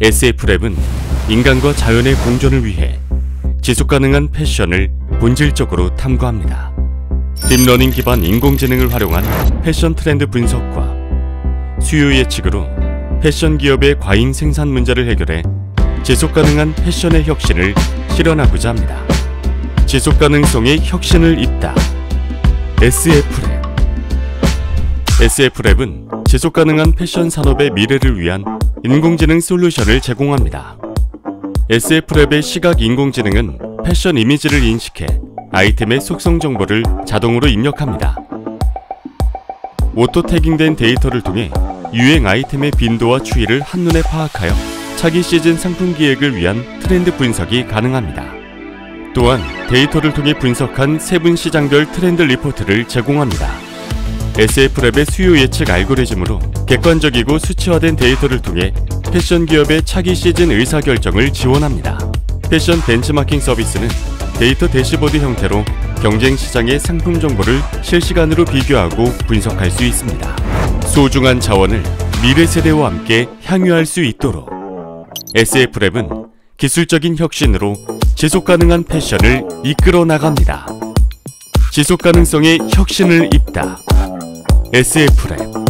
SF랩은 인간과 자연의 공존을 위해 지속 가능한 패션을 본질적으로 탐구합니다. 딥러닝 기반 인공지능을 활용한 패션 트렌드 분석과 수요 예측으로 패션 기업의 과잉 생산 문제를 해결해 지속 가능한 패션의 혁신을 실현하고자 합니다. 지속 가능성의 혁신을 잇다. SF랩 SF랩은 지속 가능한 패션 산업의 미래를 위한 인공지능 솔루션을 제공합니다. SF랩의 시각 인공지능은 패션 이미지를 인식해 아이템의 속성 정보를 자동으로 입력합니다. auto tagging된 데이터를 통해 유행 아이템의 빈도와 추이를 한눈에 파악하여 차기 시즌 상품 기획을 위한 트렌드 분석이 가능합니다. 또한 데이터를 통해 분석한 세분 시장별 트렌드 리포트를 제공합니다. SF랩의 수요 예측 알고리즘으로 객관적이고 수치화된 데이터를 통해 패션 기업의 차기 시즌 의사결정을 지원합니다. 패션 벤치마킹 서비스는 데이터 대시보드 형태로 경쟁 시장의 상품 정보를 실시간으로 비교하고 분석할 수 있습니다. 소중한 자원을 미래 세대와 함께 향유할 수 있도록 SF랩은 기술적인 혁신으로 지속 가능한 패션을 이끌어 나갑니다. 지속 가능성의 혁신을 잇다. SF랩